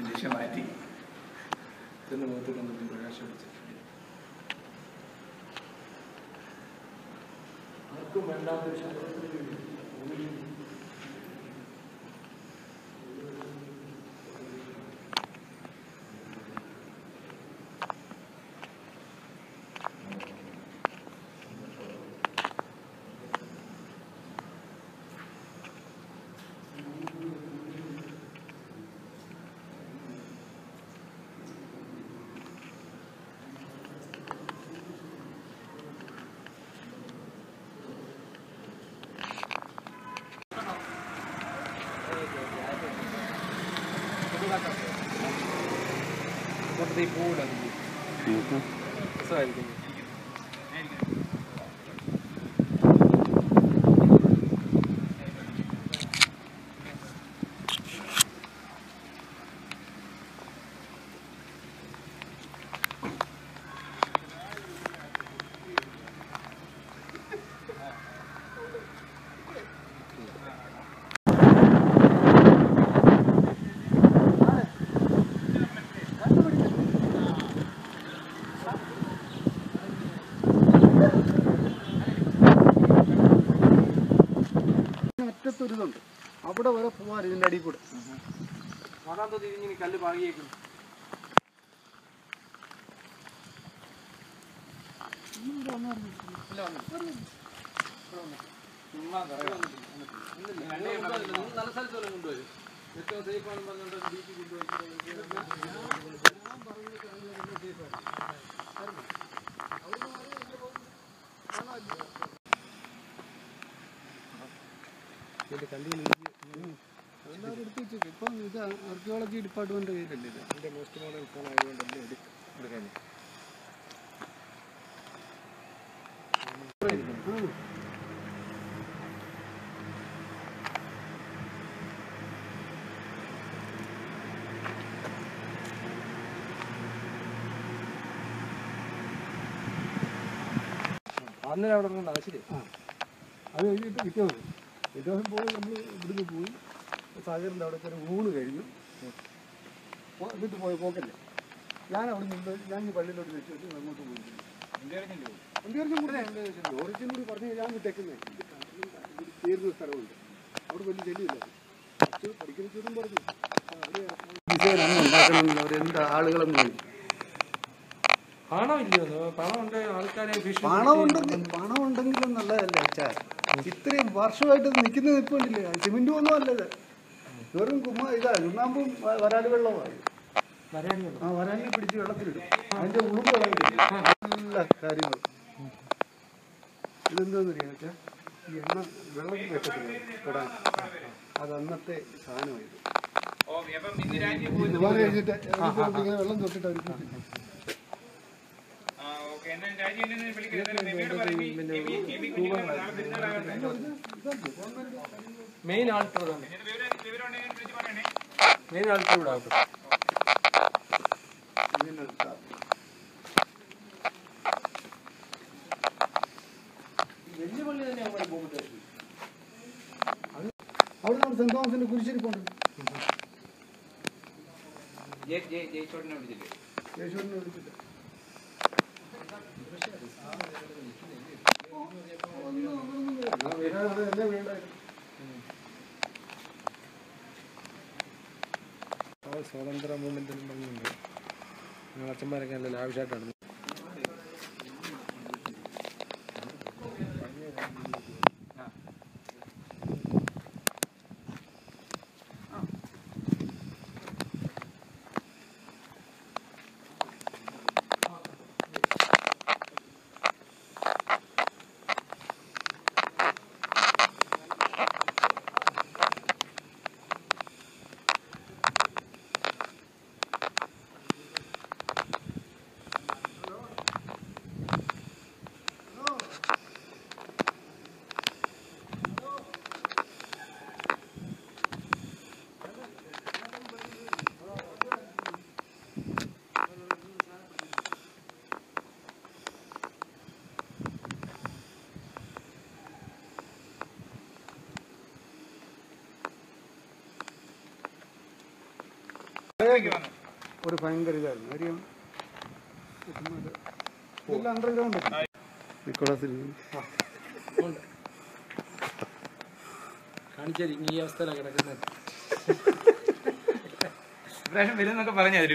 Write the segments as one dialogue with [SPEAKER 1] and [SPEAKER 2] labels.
[SPEAKER 1] പോയി
[SPEAKER 2] മാറ്റി
[SPEAKER 1] ഇതെന്ന് മുഖത്ത് കണ്ടിട്ട് പ്രകാശം അടിച്ചു ആർക്കും വേണ്ടാത്തൊരു ശബ്ദത്തിന്
[SPEAKER 2] what they poured
[SPEAKER 1] on you. Okay. So I'll give you.
[SPEAKER 2] അതാ തിരിഞ്ഞിനി കല്ല് പാകിയേക്കുന്നു നല്ല സ്ഥലത്തോളം കൊണ്ടുപോയി ഏറ്റവും സേഫ് ആണെന്ന് പറഞ്ഞുകൊണ്ട് ബീച്ചിൽ കൊണ്ടുപോയി
[SPEAKER 1] എല്ലാവരും എടുത്ത് വെച്ചേക്കും ഇപ്പം ഇത് ആർക്കിയോളജി ഡിപ്പാർട്ട്മെന്റ് കയ്യിലല്ലേ ഇത്?
[SPEAKER 2] എന്റെ മോസ്റ്റ് മോഡൽ ഫോൺ ആയതുകൊണ്ടല്ലേ എടുക്കാൻ. അന്നേരം അവിടെ ഉണ്ടാവും ശരി.
[SPEAKER 1] അത് കഴിഞ്ഞിട്ട് പിറ്റേ ദിവസം. പിറ്റേ ദിവസം പോയി നമ്മൾ ഇവിടുന്ന് പോയി സാഗറിന്റെ അവിടെ ഒരു ഊണ് കഴിഞ്ഞു. എന്നിട്ട് പോയ പോക്കല്ലേ. ഞാൻ അവിടെ നിന്ന് ഞാൻ ഈ പള്ളിയിലോട്ട് വെച്ച് വെച്ച് അങ്ങോട്ട് പോയി. ഓറിജിൻ കൂടി പറഞ്ഞ് ഞാൻ വിട്ടേക്കുന്നേ തീർന്ന സ്ഥലമുണ്ട്. അവിടെ വലിയ ചെല്ലിയില്ല കുറച്ച് പഠിക്കുന്ന ചോദ്യം പറഞ്ഞു. അവർ എന്ത് ആളുകളെന്ന് ചോദിച്ചു
[SPEAKER 2] പണം
[SPEAKER 1] ഉണ്ടെങ്കിൽ പണം ഉണ്ടെങ്കിലും നല്ലതല്ലേ അച്ഛാ ഇത്രയും വർഷമായിട്ട് നിൽക്കുന്നത് ഇപ്പൊ ഇല്ലേ? സിമെന്റ് ഒന്നും അല്ലത്. വെറും കുമ്മ ഇതാ ചുണ്ണാമ്പും വരാൽ വെള്ളവുമായി ആ വരാലിനെ പിടിച്ച് വെള്ളത്തിലിടും. അതിന്റെ ഉളുമ്പ് നല്ല എല്ലാ കാര്യങ്ങളും ഇതെന്താന്ന് അറിയാം അച്ഛാ ഈ എണ്ണ വെള്ളം വെക്കത്തില്ല തൊടാൻ. അത് അന്നത്തെ സാധനമായത് ഇതുപോലെ കഴിഞ്ഞിട്ട് ഇങ്ങനെ വെള്ളം തൊട്ടിട്ട് അവർ
[SPEAKER 2] മെയിൻ ആൾട്ടർ തന്നെ. മെയിൻ ആൾട്ടർ ഇവിടെ ആകട്ടെ വലിയ പള്ളി തന്നെ
[SPEAKER 1] അവിടെ നമ്മൾ സെന്റ് തോമസിന്റെ കുരിശിരിപ്പുണ്ട്
[SPEAKER 2] ജയിച്ചോട്ടിനെ വിളിച്ചില്ലേ
[SPEAKER 1] യേശുവിനെ വിളിച്ചില്ല ഞാൻ വീഴാതെ എന്നെ വീണ്ടായിരുന്നു
[SPEAKER 2] സ്വാതന്ത്ര്യ മൂവ്മെന്റിനും പറഞ്ഞുണ്ട് ഞങ്ങൾ അച്ഛന്മാരൊക്കെ നല്ല ലാവിഷായിട്ടാണ്
[SPEAKER 1] ഒരു ഭയങ്കര ഇതായിരുന്നു. കാര്യം ഇതെല്ലാം അണ്ടർഗ്രൗണ്ട് നിക്കോളാസ്
[SPEAKER 2] കാണിച്ചാൽ ഈ അവസ്ഥയിലാണ് കിടക്കുന്നത്.
[SPEAKER 3] ഇപ്രാവശ്യം വരുന്നൊക്കെ പറഞ്ഞു അതിന്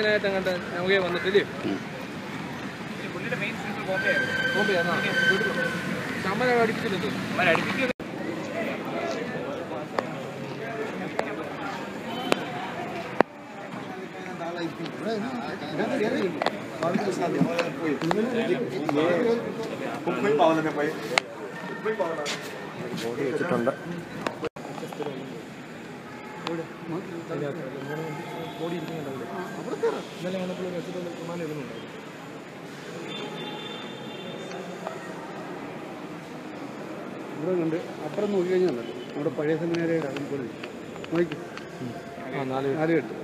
[SPEAKER 2] യാത്രികനായിട്ട് അങ്ങോട്ട് നമുക്ക് വന്നിട്ടില്ലേ?
[SPEAKER 1] വെച്ചിട്ടുണ്ട്.
[SPEAKER 2] ബോഡി ഇരിക്കുന്നുണ്ടാവില്ലേ
[SPEAKER 1] ഇവിടെ കണ്ട് അപ്പുറം നോക്കി കഴിഞ്ഞാൽ നമ്മുടെ പഴയ സെമിനാരിയുടെ അതുപോലെ നോക്കി
[SPEAKER 2] ആ നാല്
[SPEAKER 1] കെട്ട്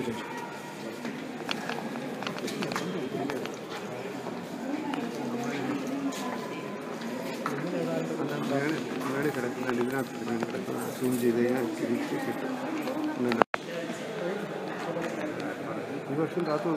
[SPEAKER 1] മേളിൽ കിടക്കുന്ന ഇതിനകത്ത് കിടക്കുന്ന സൂം ചെയ്ത് കഴിഞ്ഞാൽ തിരിച്ച് കിട്ടും ഇങ്ങനെ. ഈ വർഷം കാത്തു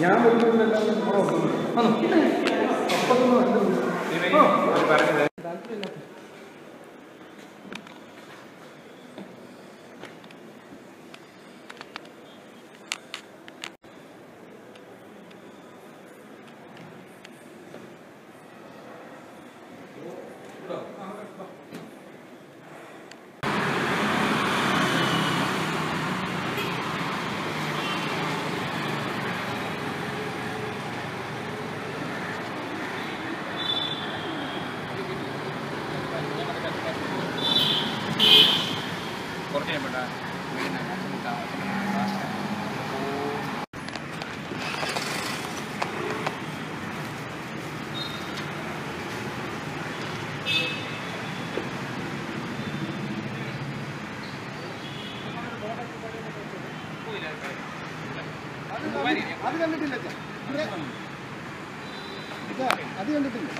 [SPEAKER 1] ഞാൻ വരുമ്പോഴെല്ലാം അപ്പത്തൊന്നും അത് കണ്ടിട്ടില്ല അത് കണ്ടിട്ടില്ല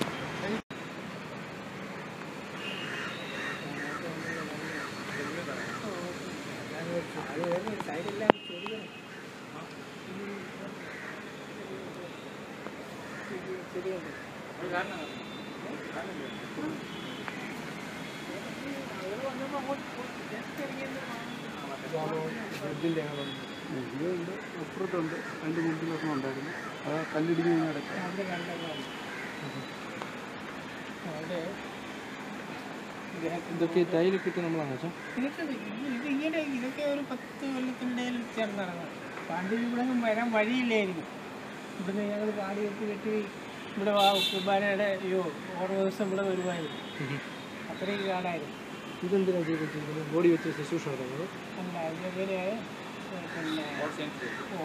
[SPEAKER 2] ഇതിൻ്റെ ഞങ്ങളുണ്ട്
[SPEAKER 1] ഇതുണ്ട് അതിന്റെ രണ്ട് മുമ്പിലൊക്കെ ഉണ്ടായിരുന്നു. അത് കല്ലിടിഞ്ഞ്
[SPEAKER 4] അവിടെ
[SPEAKER 2] ഇതൊക്കെ തൈലൊക്കെ ഇട്ട് നമ്മളാണ് വെച്ചാൽ
[SPEAKER 4] ഇതൊക്കെ ഇത് ഈയിടെ ഇതൊക്കെ ഒരു പത്ത് കൊല്ലത്തിനിടയിൽ ചേർന്നതാണ് പണ്ട് ഇവിടെ വരാൻ വഴിയില്ലായിരുന്നു. ഇവിടുന്ന് ഞങ്ങൾ പാടി വെട്ടി വെട്ടി ഇവിടെ കുർബാനയുടെ അയ്യോ ഓരോ ദിവസം ഇവിടെ വരുമായിരുന്നു. അത്രയും കാടായിരുന്നു
[SPEAKER 2] ഇതെന്തിനാണ് ചെയ്തിരിക്കുന്നത് ബോഡി വെച്ച് ശുശ്രൂഷ
[SPEAKER 4] അല്ല ഇതുപോലെ പിന്നെ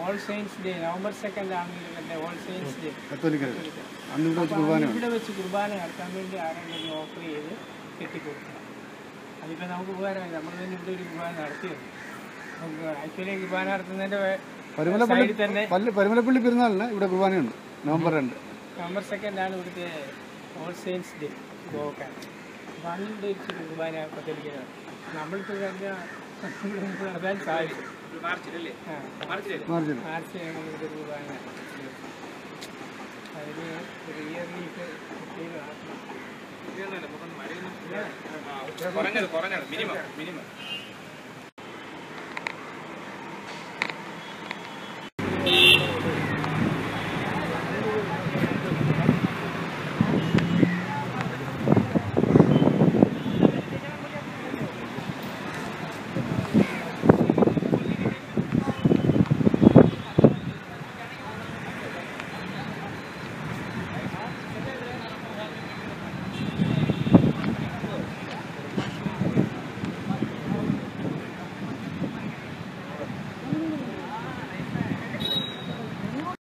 [SPEAKER 4] All Saints Day November second ആണ് ഓൾ സയൻസ് ഡേ
[SPEAKER 1] ഇവിടെ വെച്ച് കുർബാന
[SPEAKER 4] നടത്താൻ വേണ്ടി ആരെങ്കിലും ഓഫർ ചെയ്ത് കെട്ടിക്കൊടുക്കണം അതിപ്പോൾ നമുക്ക് ഉപകാരമായി. നമ്മൾ തന്നെ ഇവിടെ ഒരു കുർബാന നടത്തിയത് നമുക്ക് ആക്ച്വലി കുർബാന നടത്തുന്നതിന്റെ
[SPEAKER 1] പരുമലപ്പള്ളി പെരുന്നാളിന് ഇവിടെ കുർബാനയുണ്ട്. നവംബർ രണ്ട്.
[SPEAKER 4] നവംബർ സെക്കൻഡ് ആണ് ഇവിടുത്തെ ഓൾ സെയിൻസ് ഡേ ഗോക്കാൻ അന്ന് കുർബാന കത്തോലിക്കലാണ് നമ്മൾക്ക് തന്നെ നടത്താൻ സാധിക്കും ആർച്ചയാണ് നമുക്ക് കുർബാന അതിന് ഒരു.
[SPEAKER 3] ആ, കുറഞ്ഞത് കുറഞ്ഞത്. Minimum minimum.